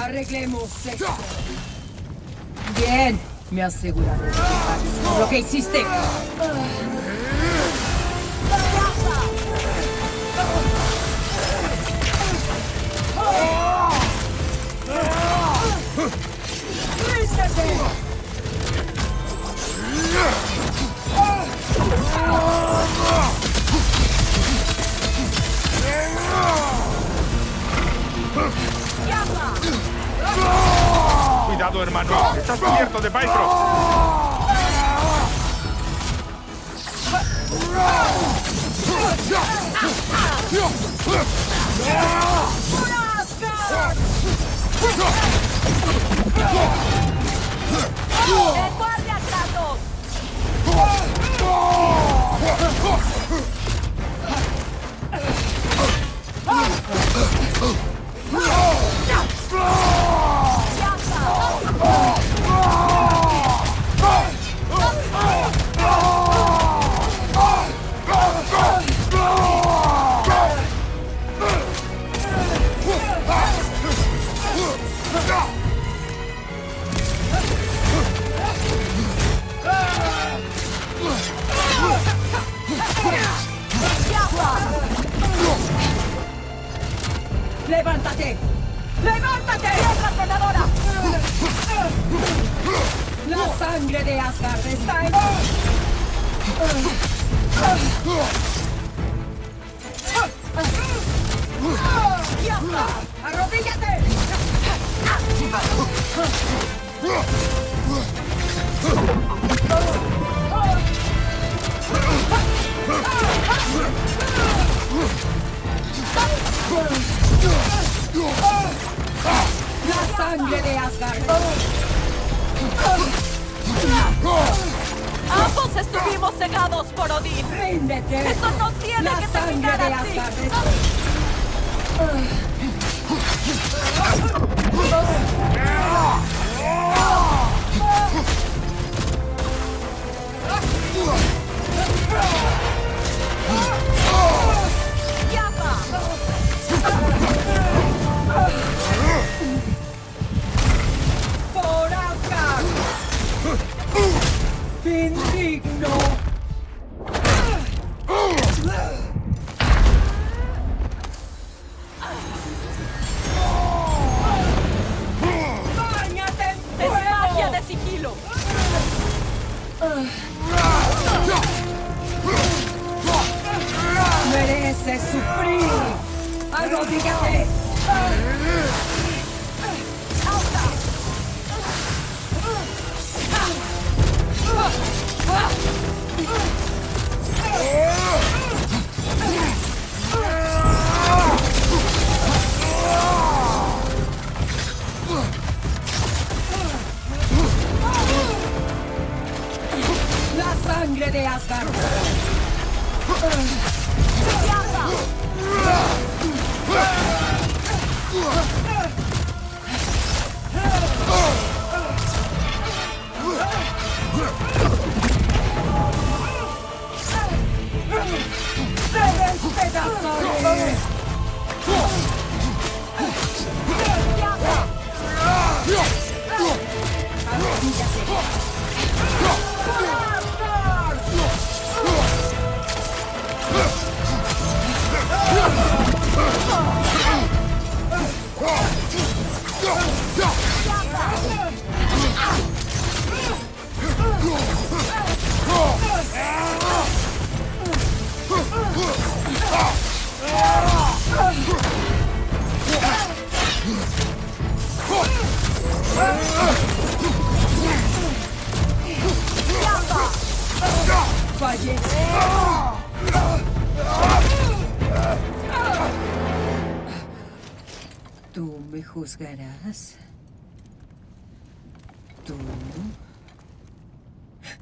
Arreglemos esto. Bien, me aseguraré de que lo que hiciste. Estás cubierto de Bifrost. ¡En ¡Levántate! ¡Piedra tronadora! La sangre de Asgard está en... ¡Arrodíllate! La ¡Ambos estuvimos cegados por Odín! ¡Ríndete! ¡Esto no tiene La que terminar así! Sigilo! ¡Mereces sufrir! ¡Arrodíllate! Sangre de Oh! Me juzgarás? ¿Tú?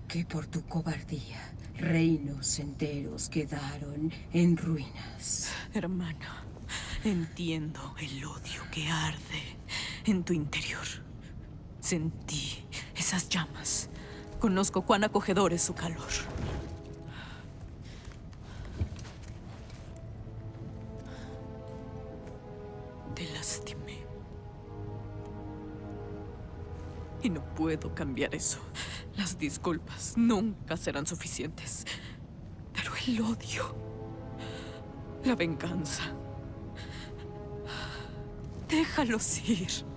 Que por tu cobardía reinos enteros quedaron en ruinas. Hermana, entiendo el odio que arde en tu interior. Sentí esas llamas. Conozco cuán acogedor es su calor. Y no puedo cambiar eso. Las disculpas nunca serán suficientes. Pero el odio, la venganza, déjalos ir.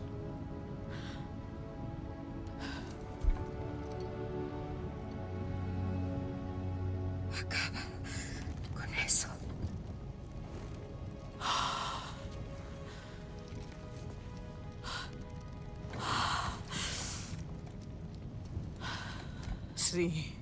12.